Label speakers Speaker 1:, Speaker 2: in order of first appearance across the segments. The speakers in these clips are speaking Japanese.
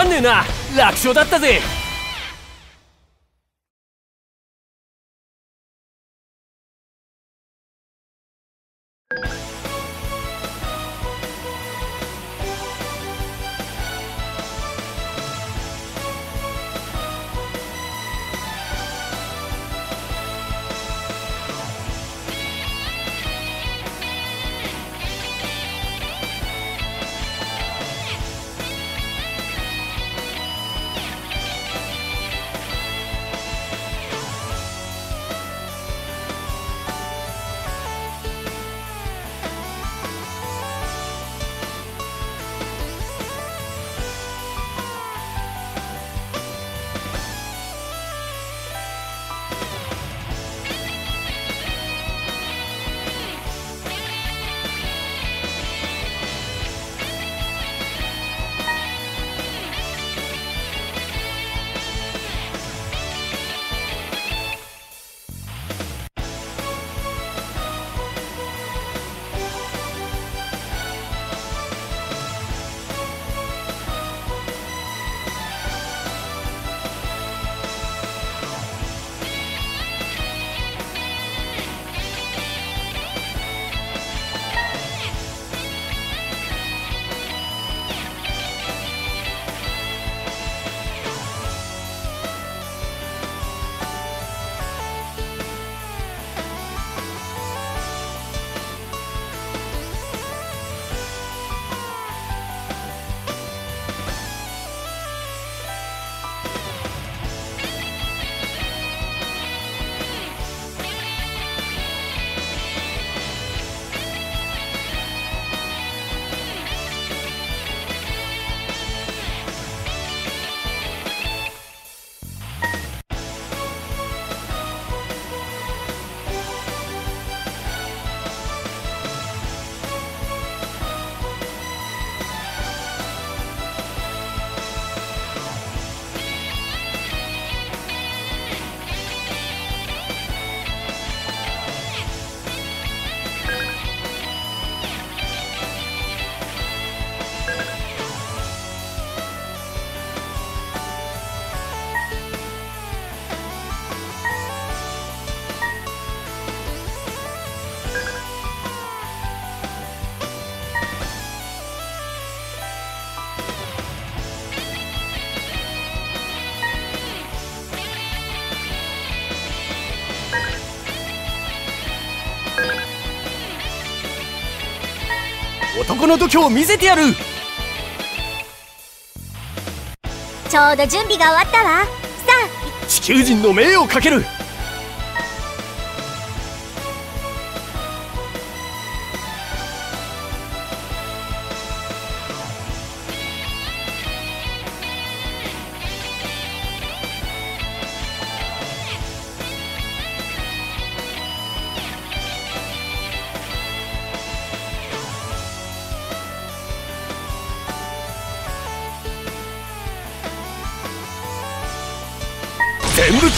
Speaker 1: まんねえな楽勝だったぜ。男の度胸を見せてやる。
Speaker 2: ちょうど準備が終わったわ。さ
Speaker 1: あ地球人の命をかける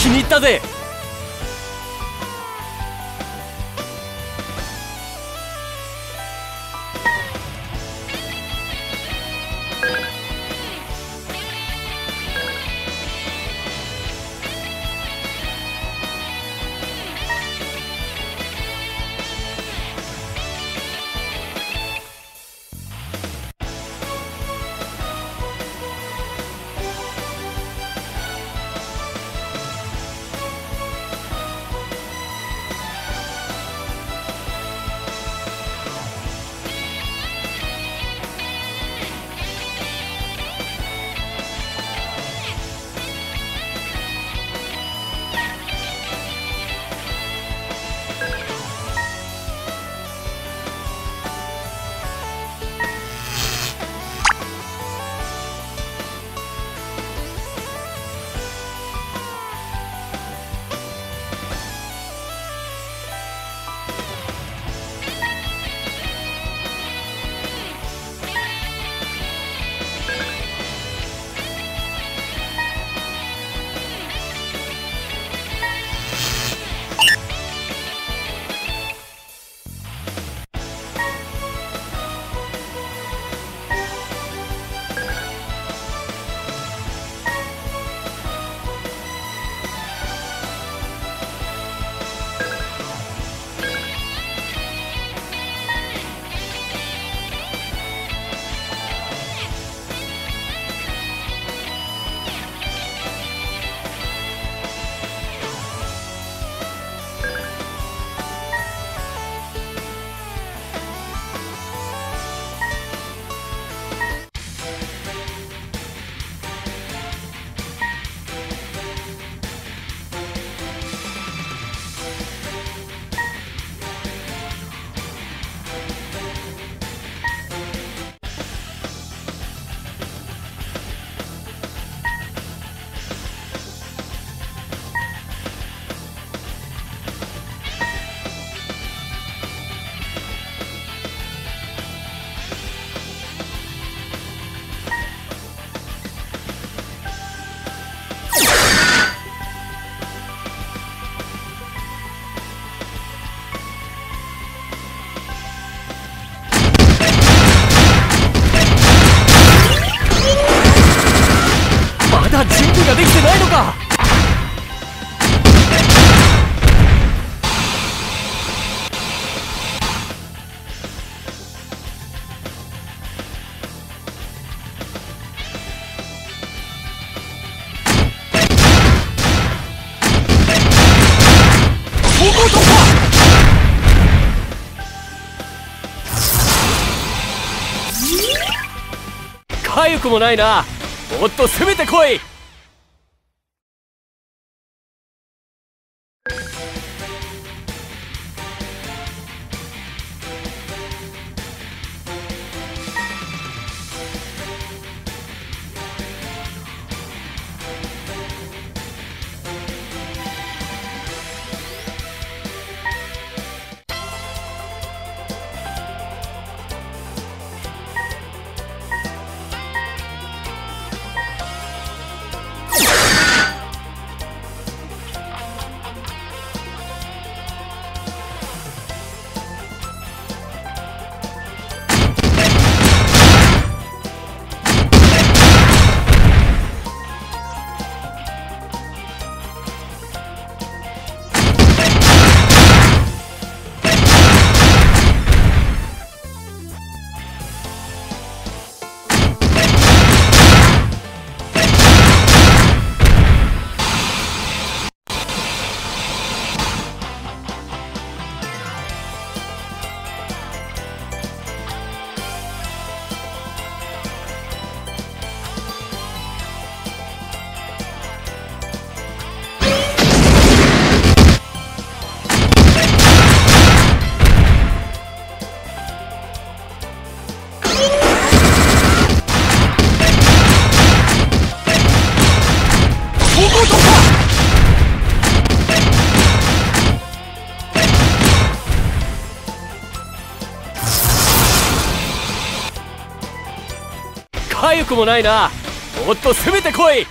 Speaker 1: 気に入ったぜ。くもないな。もっと攻めてこい。くもないな。もっと攻めてこい。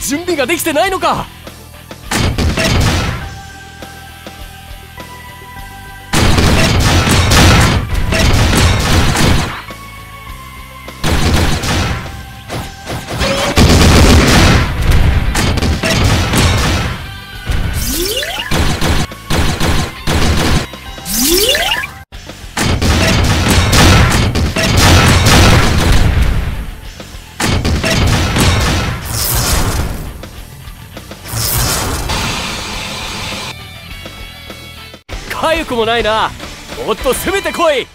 Speaker 1: 準備ができてないのか？もないな。もっと攻めてこい。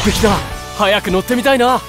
Speaker 1: 完璧だ。早く乗ってみたいな。